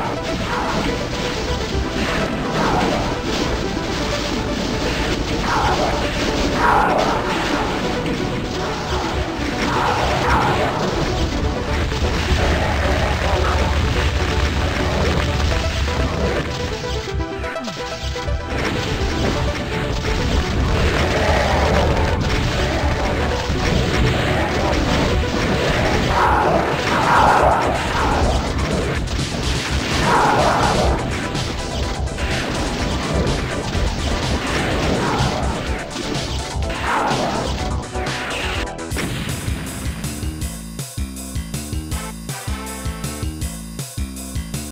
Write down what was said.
Ah!